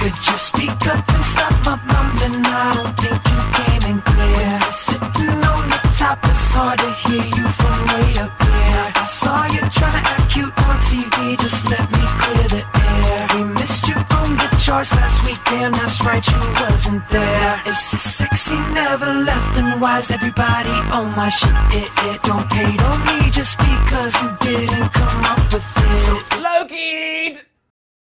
Could you speak up and stop my mumbling? I don't think you came in clear. Sitting on the top, it's hard to hear you from way up here. I saw you trying to act cute on TV, just let me clear the air. We missed you on the charts last week, damn, that's right, you wasn't there. If so sexy never left, then why's everybody on my shit? It, it don't pay on me just because you didn't come up with it. So Loki!